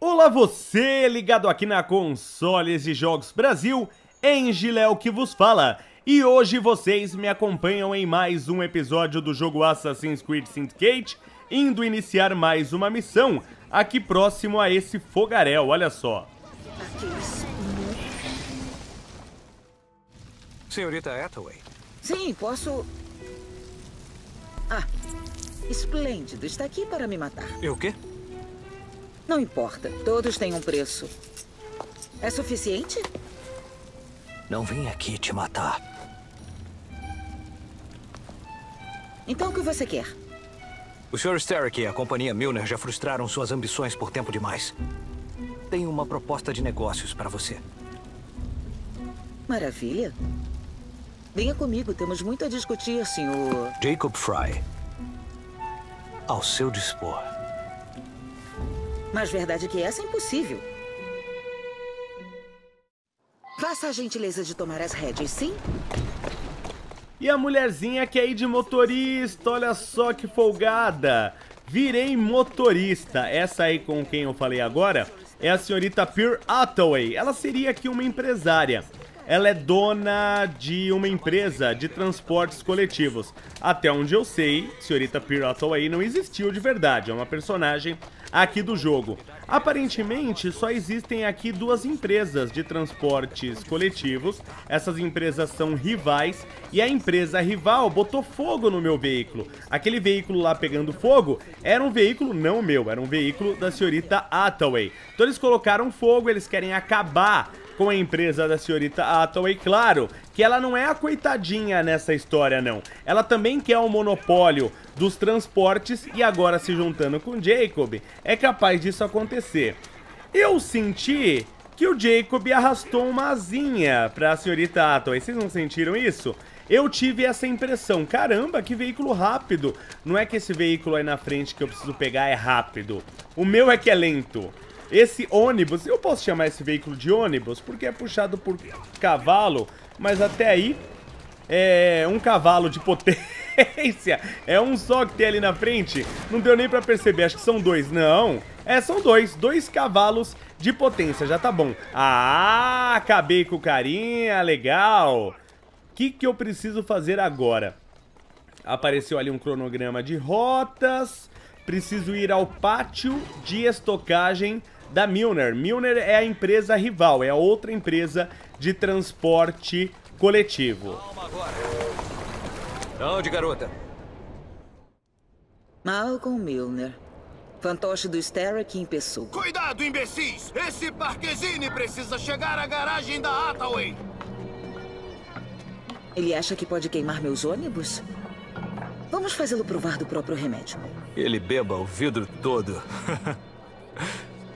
Olá você, ligado aqui na Consoles e Jogos Brasil, Engiléu que vos fala. E hoje vocês me acompanham em mais um episódio do jogo Assassin's Creed Syndicate, indo iniciar mais uma missão aqui próximo a esse fogaréu, olha só. Senhorita Hathaway. Sim, posso... Ah, esplêndido. Está aqui para me matar. E o quê? Não importa. Todos têm um preço. É suficiente? Não vim aqui te matar. Então o que você quer? O Sr. Starrick e a companhia Milner já frustraram suas ambições por tempo demais. Tenho uma proposta de negócios para você. Maravilha. Venha comigo, temos muito a discutir, senhor... Jacob Fry. Ao seu dispor. Mas verdade que essa é impossível. Faça a gentileza de tomar as rédeas, sim? E a mulherzinha quer ir de motorista, olha só que folgada. Virei motorista. Essa aí com quem eu falei agora é a senhorita Pearl Hathaway. Ela seria aqui uma empresária. Ela é dona de uma empresa de transportes coletivos. Até onde eu sei, senhorita Pearl Hathaway não existiu de verdade. É uma personagem aqui do jogo. Aparentemente, só existem aqui duas empresas de transportes coletivos. Essas empresas são rivais e a empresa rival botou fogo no meu veículo. Aquele veículo lá pegando fogo era um veículo não meu, era um veículo da senhorita Hathaway. Então eles colocaram fogo, eles querem acabar com a empresa da senhorita Hathaway, claro que ela não é a coitadinha nessa história, não. Ela também quer o monopólio dos transportes e agora se juntando com Jacob, é capaz disso acontecer. Eu senti que o Jacob arrastou uma asinha pra senhorita Hathaway, vocês não sentiram isso? Eu tive essa impressão, caramba, que veículo rápido. Não é que esse veículo aí na frente que eu preciso pegar é rápido. O meu é que é lento. Esse ônibus, eu posso chamar esse veículo de ônibus porque é puxado por cavalo, mas até aí é um cavalo de potência. É um só que tem ali na frente. Não deu nem pra perceber, acho que são dois. Não, é, são dois. Dois cavalos de potência, já tá bom. Ah, acabei com o carinha, legal. O que, que eu preciso fazer agora? Apareceu ali um cronograma de rotas. Preciso ir ao pátio de estocagem da Milner. Milner é a empresa rival, é a outra empresa de transporte coletivo. Calma agora. Onde, garota? Malcolm Milner. Fantoche do Starrick em pessoa. Cuidado, imbecis! Esse Parquezine precisa chegar à garagem da Hathaway! Ele acha que pode queimar meus ônibus? Vamos fazê-lo provar do próprio remédio. Ele beba o vidro todo.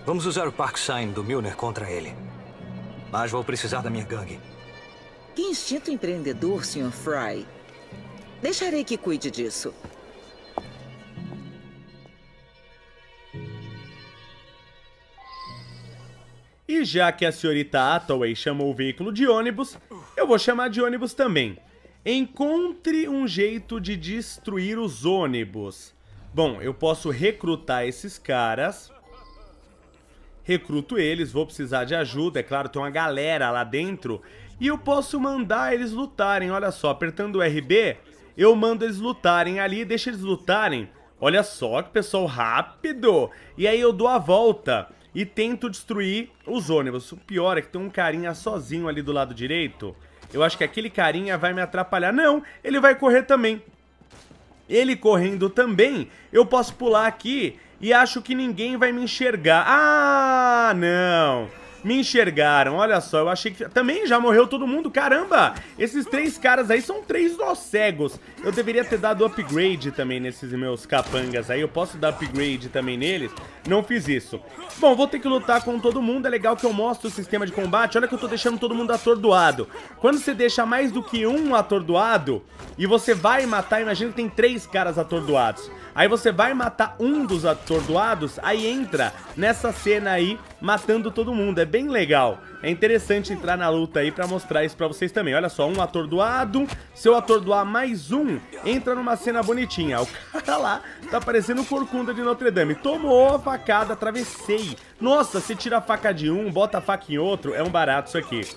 Vamos usar o Park Sign do Milner contra ele. Mas vou precisar da minha gangue. Que instinto empreendedor, Sr. Fry. Deixarei que cuide disso. E já que a senhorita Hathaway chamou o veículo de ônibus, eu vou chamar de ônibus também. Encontre um jeito de destruir os ônibus. Bom, eu posso recrutar esses caras. Recruto eles, vou precisar de ajuda. É claro, tem uma galera lá dentro. E eu posso mandar eles lutarem. Olha só, apertando o RB, eu mando eles lutarem ali. Deixa eles lutarem. Olha só que pessoal rápido. E aí eu dou a volta e tento destruir os ônibus. O pior é que tem um carinha sozinho ali do lado direito. Eu acho que aquele carinha vai me atrapalhar. Não, ele vai correr também. Ele correndo também, eu posso pular aqui e acho que ninguém vai me enxergar. Ah, não me enxergaram. Olha só, eu achei que... Também já morreu todo mundo, caramba! Esses três caras aí são três nós cegos. Eu deveria ter dado upgrade também nesses meus capangas aí. Eu posso dar upgrade também neles. Não fiz isso. Bom, vou ter que lutar com todo mundo. É legal que eu mostro o sistema de combate. Olha que eu tô deixando todo mundo atordoado. Quando você deixa mais do que um atordoado e você vai matar, imagina que tem três caras atordoados. Aí você vai matar um dos atordoados, aí entra nessa cena aí matando todo mundo. É bem legal. É interessante entrar na luta aí pra mostrar isso pra vocês também. Olha só, um atordoado, seu atordoar mais um, entra numa cena bonitinha. O cara lá tá parecendo o Corcunda de Notre Dame. Tomou a facada, atravessei. Nossa, você tira a faca de um, bota a faca em outro, é um barato isso aqui.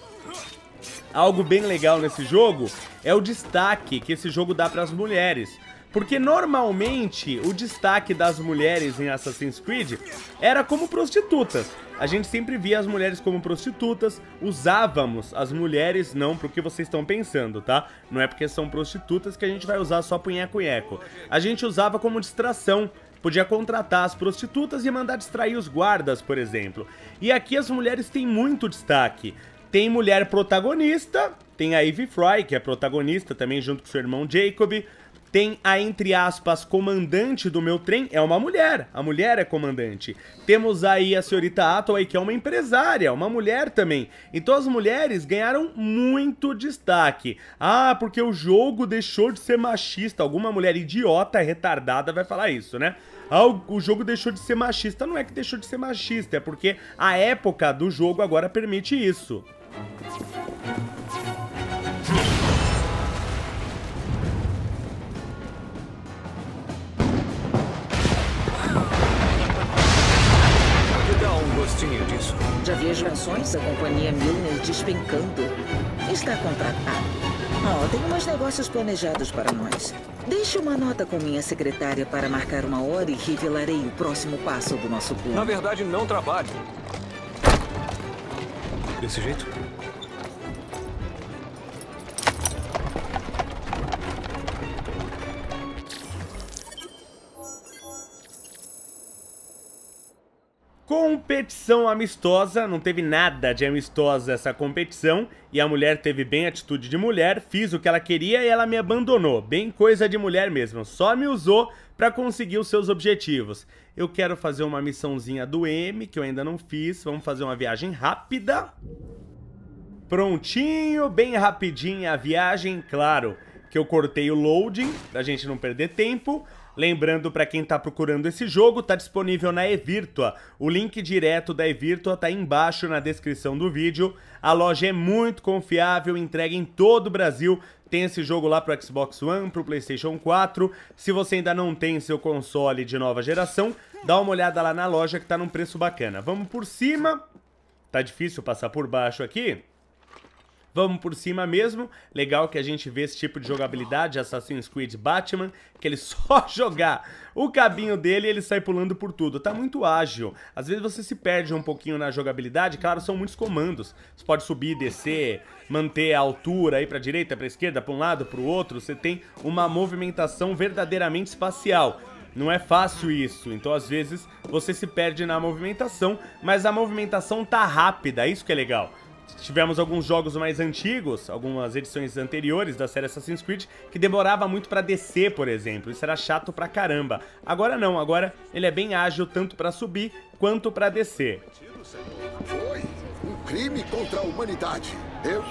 Algo bem legal nesse jogo é o destaque que esse jogo dá para as mulheres. Porque normalmente o destaque das mulheres em Assassin's Creed era como prostitutas. A gente sempre via as mulheres como prostitutas, usávamos as mulheres não pro que vocês estão pensando, tá? Não é porque são prostitutas que a gente vai usar só punheco-nheco. A gente usava como distração, podia contratar as prostitutas e mandar distrair os guardas, por exemplo. E aqui as mulheres têm muito destaque. Tem mulher protagonista, tem a Ivy Fry, que é protagonista também junto com seu irmão Jacob. Tem a, entre aspas, comandante do meu trem, é uma mulher. A mulher é comandante. Temos aí a senhorita Atway, que é uma empresária, uma mulher também. Então as mulheres ganharam muito destaque. Ah, porque o jogo deixou de ser machista. Alguma mulher idiota, retardada vai falar isso, né? Ah, o jogo deixou de ser machista. Não é que deixou de ser machista, é porque a época do jogo agora permite isso. Ações da companhia Milner despencando. Está contratado. Oh, tem umas negócios planejados para nós. Deixe uma nota com minha secretária para marcar uma hora e revelarei o próximo passo do nosso plano. Na verdade, não trabalho. Desse jeito? Competição amistosa, não teve nada de amistosa essa competição e a mulher teve bem atitude de mulher, fiz o que ela queria e ela me abandonou, bem coisa de mulher mesmo, só me usou para conseguir os seus objetivos. Eu quero fazer uma missãozinha do M, que eu ainda não fiz, vamos fazer uma viagem rápida. Prontinho, bem rapidinha a viagem, claro que eu cortei o loading, pra gente não perder tempo. Lembrando para quem está procurando esse jogo, está disponível na Evirtua. O link direto da Evirtua está embaixo na descrição do vídeo. A loja é muito confiável, entrega em todo o Brasil. Tem esse jogo lá para Xbox One, para o PlayStation 4. Se você ainda não tem seu console de nova geração, dá uma olhada lá na loja que está num preço bacana. Vamos por cima. Tá difícil passar por baixo aqui. Vamos por cima mesmo. Legal que a gente vê esse tipo de jogabilidade, Assassin's Creed Batman, que ele só jogar o cabinho dele ele sai pulando por tudo. Tá muito ágil. Às vezes você se perde um pouquinho na jogabilidade, claro, são muitos comandos. Você pode subir, descer, manter a altura aí pra direita, pra esquerda, pra um lado, pro outro. Você tem uma movimentação verdadeiramente espacial. Não é fácil isso, então às vezes você se perde na movimentação, mas a movimentação tá rápida, é isso que é legal. Tivemos alguns jogos mais antigos, algumas edições anteriores da série Assassin's Creed, que demorava muito para descer, por exemplo. Isso era chato pra caramba. Agora não, agora ele é bem ágil tanto para subir quanto para descer. Foi um crime contra a humanidade. Eu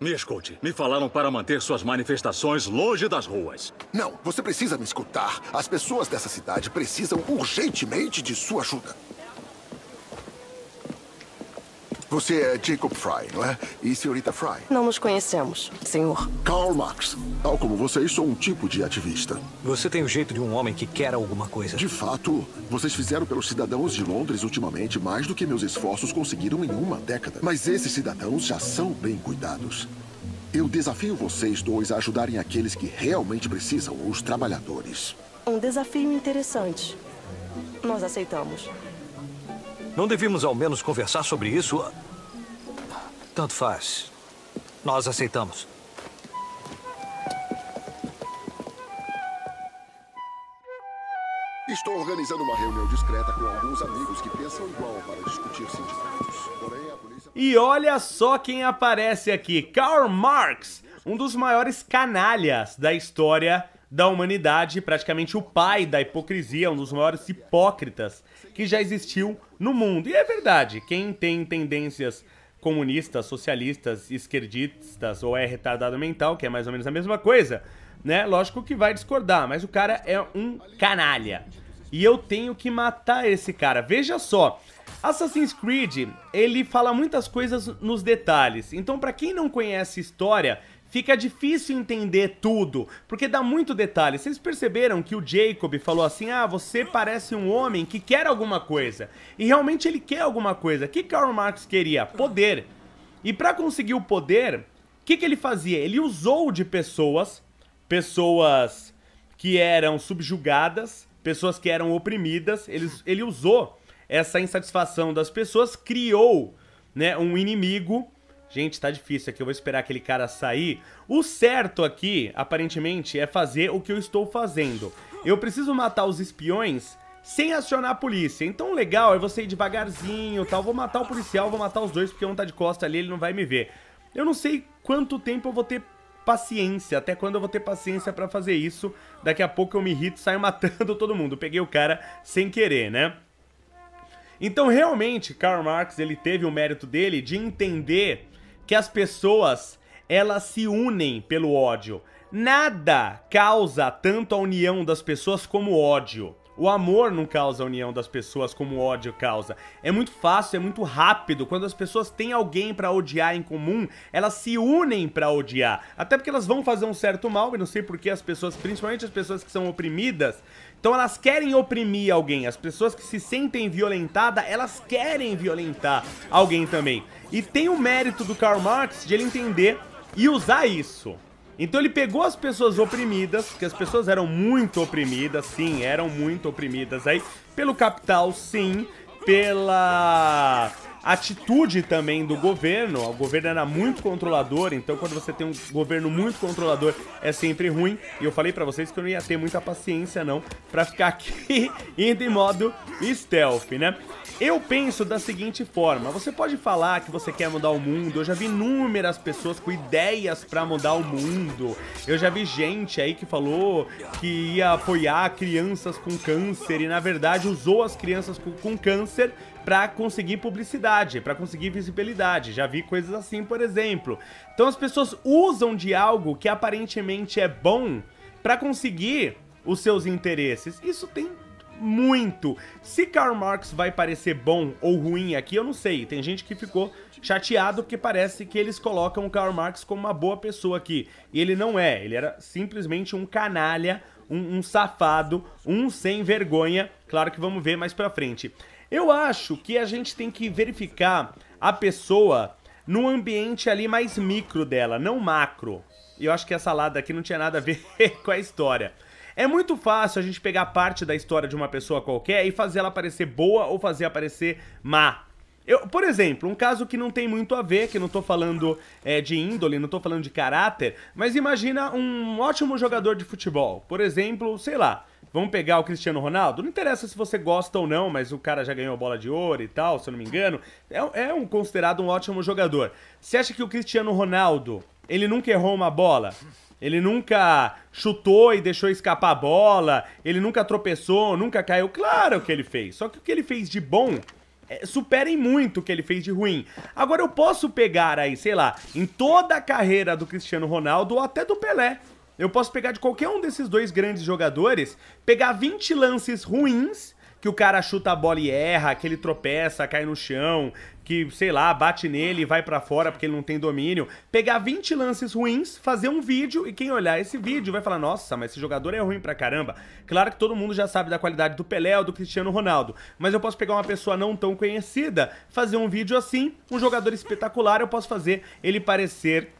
me escute. Me falaram para manter suas manifestações longe das ruas. Não, você precisa me escutar. As pessoas dessa cidade precisam urgentemente de sua ajuda. Você é Jacob Fry, não é? E senhorita Fry? Não nos conhecemos, senhor. Karl Marx. Tal como vocês, sou um tipo de ativista. Você tem o jeito de um homem que quer alguma coisa. De fato, vocês fizeram pelos cidadãos de Londres ultimamente mais do que meus esforços conseguiram em uma década. Mas esses cidadãos já são bem cuidados. Eu desafio vocês dois a ajudarem aqueles que realmente precisam, os trabalhadores. Um desafio interessante. Nós aceitamos. Não devíamos ao menos conversar sobre isso? Tanto faz. Nós aceitamos. Estou organizando uma reunião discreta com alguns amigos que pensam igual para discutir sindicatos. Porém, a polícia... E olha só quem aparece aqui. Karl Marx, um dos maiores canalhas da história da humanidade, praticamente o pai da hipocrisia, um dos maiores hipócritas que já existiu no mundo. E é verdade, quem tem tendências comunistas, socialistas, esquerdistas ou é retardado mental, que é mais ou menos a mesma coisa, né? Lógico que vai discordar, mas o cara é um canalha. e eu tenho que matar esse cara. Veja só, Assassin's Creed, ele fala muitas coisas nos detalhes. Então, para quem não conhece história, fica difícil entender tudo, porque dá muito detalhe. Vocês perceberam que o Jacob falou assim: "Ah, você parece um homem que quer alguma coisa". E realmente ele quer alguma coisa. O que Karl Marx queria? Poder. E para conseguir o poder, o que, que ele fazia? Ele usou de pessoas, pessoas que eram subjugadas, pessoas que eram oprimidas, ele, ele usou essa insatisfação das pessoas, criou né, um inimigo. Gente, tá difícil aqui, eu vou esperar aquele cara sair. O certo aqui, aparentemente, é fazer o que eu estou fazendo. Eu preciso matar os espiões sem acionar a polícia. Então o legal é você ir devagarzinho tal. Vou matar o policial, vou matar os dois, porque um tá de costa ali, ele não vai me ver. Eu não sei quanto tempo eu vou ter paciência, até quando eu vou ter paciência para fazer isso. Daqui a pouco eu me irrito e saio matando todo mundo. Peguei o cara sem querer, né? Então, realmente, Karl Marx, ele teve o mérito dele de entender que as pessoas, elas se unem pelo ódio. Nada causa tanto a união das pessoas como ódio. O amor não causa a união das pessoas como o ódio causa. É muito fácil, é muito rápido. Quando as pessoas têm alguém para odiar em comum, elas se unem para odiar. Até porque elas vão fazer um certo mal, e não sei por que as pessoas, principalmente as pessoas que são oprimidas, então elas querem oprimir alguém. As pessoas que se sentem violentadas, elas querem violentar alguém também. E tem o mérito do Karl Marx de ele entender e usar isso. Então ele pegou as pessoas oprimidas, que as pessoas eram muito oprimidas, sim, eram muito oprimidas aí, pelo capital, sim, pela atitude também do governo. O governo era muito controlador, então quando você tem um governo muito controlador é sempre ruim. E eu falei para vocês que eu não ia ter muita paciência não para ficar aqui indo em modo stealth, né? Eu penso da seguinte forma: você pode falar que você quer mudar o mundo. Eu já vi inúmeras pessoas com ideias para mudar o mundo. Eu já vi gente aí que falou que ia apoiar crianças com câncer e na verdade usou as crianças com, com câncer para conseguir publicidade, para conseguir visibilidade. Já vi coisas assim, por exemplo. Então as pessoas usam de algo que aparentemente é bom para conseguir os seus interesses. Isso tem muito. Se Karl Marx vai parecer bom ou ruim aqui, eu não sei. Tem gente que ficou chateado porque parece que eles colocam o Karl Marx como uma boa pessoa aqui. E ele não é. Ele era simplesmente um canalha, um, um safado, um sem vergonha. Claro que vamos ver mais pra frente. Eu acho que a gente tem que verificar a pessoa no ambiente ali mais micro dela, não macro. Eu acho que essa salada aqui não tinha nada a ver com a história. É muito fácil a gente pegar parte da história de uma pessoa qualquer e fazer ela parecer boa ou fazer ela parecer má. Eu, por exemplo, um caso que não tem muito a ver, que não tô falando é, de índole, não tô falando de caráter, mas imagina um ótimo jogador de futebol. Por exemplo, sei lá, vamos pegar o Cristiano Ronaldo. Não interessa se você gosta ou não, mas o cara já ganhou a bola de ouro e tal, se eu não me engano. É, é um considerado um ótimo jogador. Você acha que o Cristiano Ronaldo, ele nunca errou uma bola? Ele nunca chutou e deixou escapar a bola, ele nunca tropeçou, nunca caiu. Claro que ele fez. Só que o que ele fez de bom é, superem muito o que ele fez de ruim. Agora eu posso pegar aí, sei lá, em toda a carreira do Cristiano Ronaldo ou até do Pelé. Eu posso pegar de qualquer um desses dois grandes jogadores, pegar 20 lances ruins que o cara chuta a bola e erra, que ele tropeça, cai no chão, que, sei lá, bate nele e vai para fora porque ele não tem domínio. Pegar 20 lances ruins, fazer um vídeo e quem olhar esse vídeo vai falar: "Nossa, mas esse jogador é ruim pra caramba". Claro que todo mundo já sabe da qualidade do Pelé ou do Cristiano Ronaldo, mas eu posso pegar uma pessoa não tão conhecida, fazer um vídeo assim, um jogador espetacular, eu posso fazer ele parecer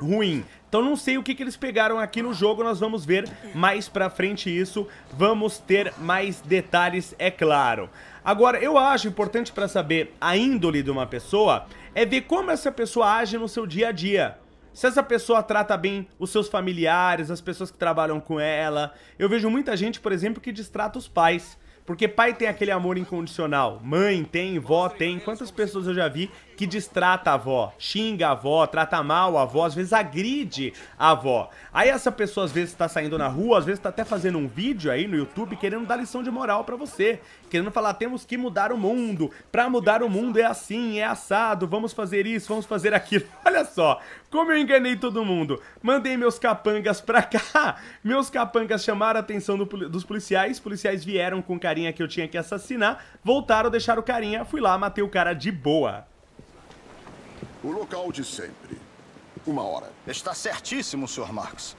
ruim. Então não sei o que, que eles pegaram aqui no jogo, nós vamos ver mais pra frente isso, vamos ter mais detalhes, é claro. Agora, eu acho importante para saber a índole de uma pessoa é ver como essa pessoa age no seu dia a dia. Se essa pessoa trata bem os seus familiares, as pessoas que trabalham com ela. Eu vejo muita gente, por exemplo, que distrata os pais Porque pai tem aquele amor incondicional, mãe tem, vó tem. Quantas pessoas eu já vi que distrata a avó, xinga a avó, trata mal a avó, às vezes agride a avó. Aí essa pessoa às vezes tá saindo na rua, às vezes tá até fazendo um vídeo aí no YouTube querendo dar lição de moral para você, querendo falar temos que mudar o mundo. Para mudar o mundo é assim, é assado, vamos fazer isso, vamos fazer aquilo. Olha só, como eu enganei todo mundo. Mandei meus capangas pra cá. Meus capangas chamaram a atenção do, dos policiais, policiais vieram com carinha que eu tinha que assassinar, voltaram, deixaram o carinha, fui lá, matei o cara de boa. O local de sempre. Uma hora. Está certíssimo, Sr. Marx.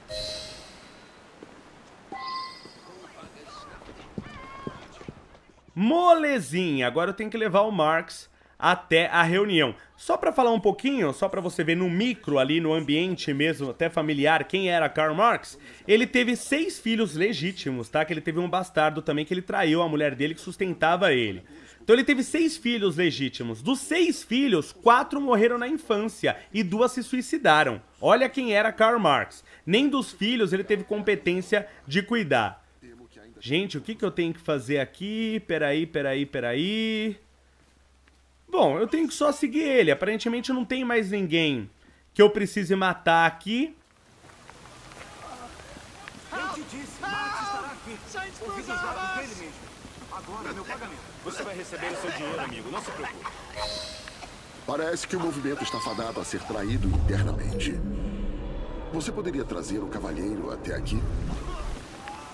Molezinha, agora eu tenho que levar o Marx até a reunião. Só para falar um pouquinho, só para você ver no micro ali, no ambiente mesmo, até familiar, quem era Karl Marx, ele teve seis filhos legítimos, tá? Que ele teve um bastardo também que ele traiu a mulher dele que sustentava ele. Então ele teve seis filhos legítimos. Dos seis filhos, quatro morreram na infância e duas se suicidaram. Olha quem era Karl Marx. Nem dos filhos ele teve competência de cuidar. Gente, o que, que eu tenho que fazer aqui? Peraí, peraí, peraí. Bom, eu tenho que só seguir ele. Aparentemente não tem mais ninguém que eu precise matar aqui. Quem te disse? Max estará aqui. Ouvi dos lábios dele mesmo. Agora, meu pagamento. Você vai receber o seu dinheiro, amigo. Não se preocupe. Parece que o movimento está fadado a ser traído internamente. Você poderia trazer o cavalheiro até aqui?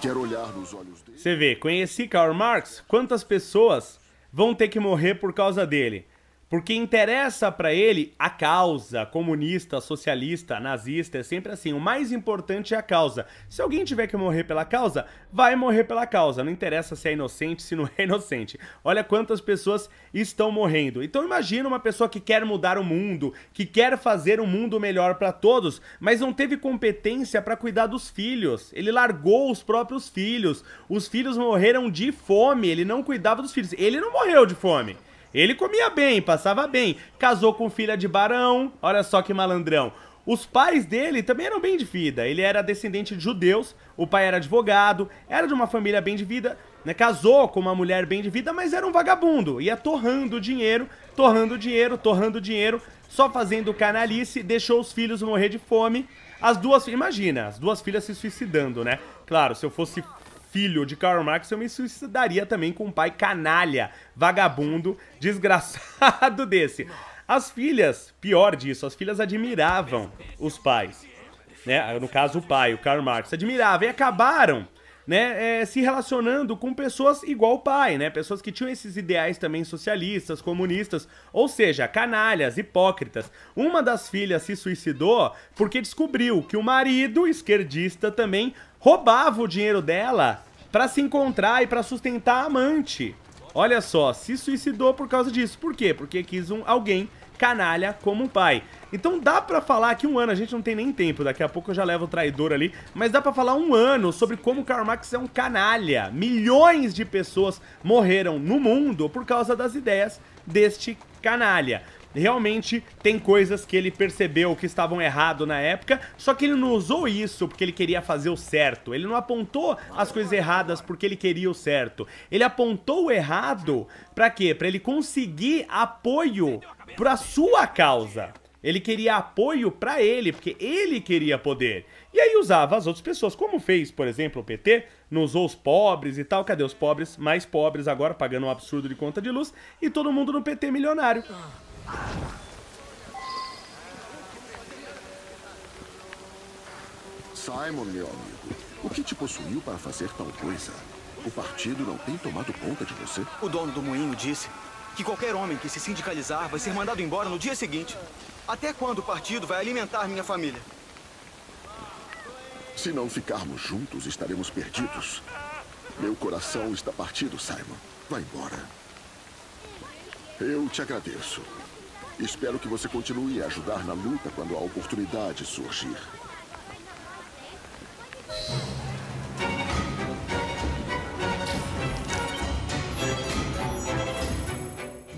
Quero olhar nos olhos dele. Você vê, conheci Karl Marx. Quantas pessoas vão ter que morrer por causa dele. Porque interessa para ele a causa comunista, socialista, nazista, é sempre assim. O mais importante é a causa. Se alguém tiver que morrer pela causa, vai morrer pela causa. Não interessa se é inocente, se não é inocente. Olha quantas pessoas estão morrendo. Então imagina uma pessoa que quer mudar o mundo, que quer fazer um mundo melhor para todos, mas não teve competência para cuidar dos filhos. Ele largou os próprios filhos. Os filhos morreram de fome. Ele não cuidava dos filhos. Ele não morreu de fome. Ele comia bem, passava bem, casou com filha de barão, olha só que malandrão. Os pais dele também eram bem de vida. Ele era descendente de judeus, o pai era advogado, era de uma família bem de vida, né? Casou com uma mulher bem de vida, mas era um vagabundo. Ia torrando dinheiro, torrando dinheiro, torrando dinheiro, só fazendo canalice, deixou os filhos morrer de fome. As duas, imagina, as duas filhas se suicidando, né? Claro, se eu fosse filho de Karl Marx, eu me suicidaria também com um pai canalha, vagabundo, desgraçado desse. As filhas, pior disso, as filhas admiravam os pais. Né? No caso, o pai, o Karl Marx, admirava e acabaram né, é, se relacionando com pessoas igual o pai, né? Pessoas que tinham esses ideais também socialistas, comunistas, ou seja, canalhas, hipócritas. Uma das filhas se suicidou porque descobriu que o marido esquerdista também roubava o dinheiro dela para se encontrar e para sustentar a amante. Olha só, se suicidou por causa disso. Por quê? Porque quis um alguém canalha como um pai. Então dá pra falar que um ano, a gente não tem nem tempo, daqui a pouco eu já levo o traidor ali, mas dá pra falar um ano sobre como Karl Marx é um canalha. Milhões de pessoas morreram no mundo por causa das ideias deste canalha realmente tem coisas que ele percebeu que estavam errado na época, só que ele não usou isso porque ele queria fazer o certo. Ele não apontou as coisas erradas porque ele queria o certo. Ele apontou o errado para quê? Para ele conseguir apoio para sua causa. Ele queria apoio para ele, porque ele queria poder. E aí usava as outras pessoas, como fez, por exemplo, o PT, não usou os pobres e tal. Cadê os pobres? Mais pobres agora, pagando um absurdo de conta de luz, e todo mundo no PT milionário. Simon, meu amigo, o que te possuiu para fazer tal coisa? O partido não tem tomado conta de você? O dono do moinho disse que qualquer homem que se sindicalizar vai ser mandado embora no dia seguinte. Até quando o partido vai alimentar minha família? Se não ficarmos juntos, estaremos perdidos. Meu coração está partido, Simon. Vá embora. Eu te agradeço. Espero que você continue a ajudar na luta quando a oportunidade surgir.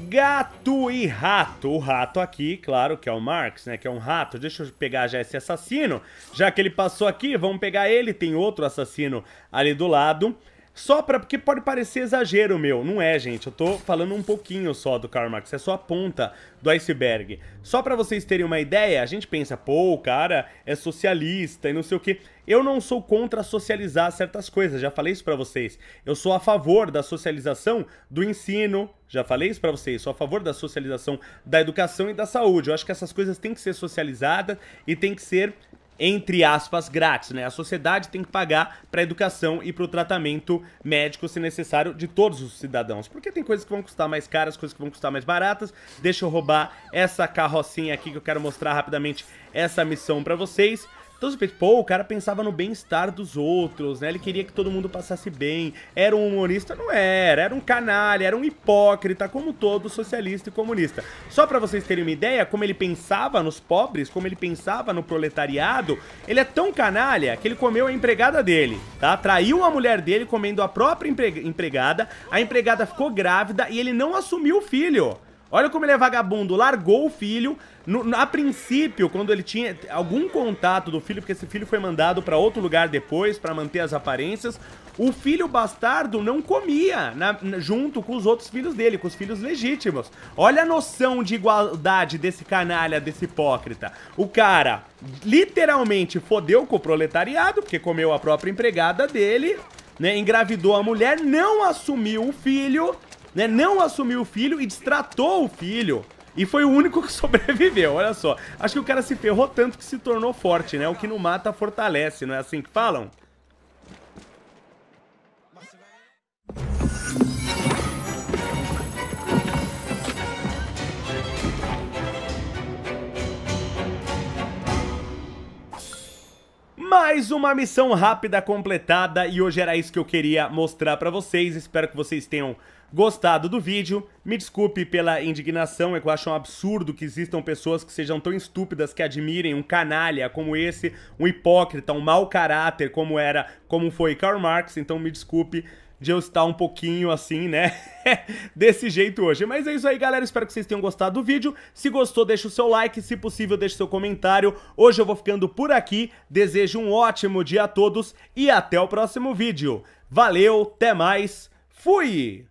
Gato e rato. O rato aqui, claro, que é o Marx, né? Que é um rato. Deixa eu pegar já esse assassino. Já que ele passou aqui, vamos pegar ele. Tem outro assassino ali do lado. Só pra. Porque pode parecer exagero meu. Não é, gente. Eu tô falando um pouquinho só do Karl Marx. É só a ponta do iceberg. Só pra vocês terem uma ideia, a gente pensa, pô, o cara é socialista e não sei o quê. Eu não sou contra socializar certas coisas, já falei isso pra vocês. Eu sou a favor da socialização do ensino, já falei isso pra vocês. Sou a favor da socialização da educação e da saúde. Eu acho que essas coisas têm que ser socializadas e têm que ser entre aspas, grátis, né? A sociedade tem que pagar para a educação e para o tratamento médico, se necessário, de todos os cidadãos. Porque tem coisas que vão custar mais caras, coisas que vão custar mais baratas. Deixa eu roubar essa carrocinha aqui que eu quero mostrar rapidamente essa missão para vocês. Então você pensa, pô, o cara pensava no bem-estar dos outros, né? Ele queria que todo mundo passasse bem. Era um humorista? Não era. Era um canalha, era um hipócrita, como todo socialista e comunista. Só para vocês terem uma ideia, como ele pensava nos pobres, como ele pensava no proletariado, ele é tão canalha que ele comeu a empregada dele, tá? Traiu a mulher dele comendo a própria empregada, a empregada ficou grávida e ele não assumiu o filho. Olha como ele é vagabundo, largou o filho. No, a princípio, quando ele tinha algum contato do filho, porque esse filho foi mandado para outro lugar depois para manter as aparências, o filho bastardo não comia na, junto com os outros filhos dele, com os filhos legítimos. Olha a noção de igualdade desse canalha, desse hipócrita. O cara literalmente fodeu com o proletariado, porque comeu a própria empregada dele, né? Engravidou a mulher, não assumiu o filho né, não assumiu o filho e destratou o filho. E foi o único que sobreviveu, olha só. Acho que o cara se ferrou tanto que se tornou forte, né? O que não mata fortalece, não é assim que falam? Mais uma missão rápida completada e hoje era isso que eu queria mostrar pra vocês. Espero que vocês tenham gostado do vídeo. Me desculpe pela indignação, é que eu acho um absurdo que existam pessoas que sejam tão estúpidas que admirem um canalha como esse, um hipócrita, um mau caráter como era, como foi Karl Marx, então me desculpe de eu estar um pouquinho assim, né, desse jeito hoje. Mas é isso aí, galera, espero que vocês tenham gostado do vídeo. Se gostou, deixa o seu like, se possível, deixa o seu comentário. Hoje eu vou ficando por aqui, desejo um ótimo dia a todos e até o próximo vídeo. Valeu, até mais, fui!